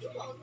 就跑。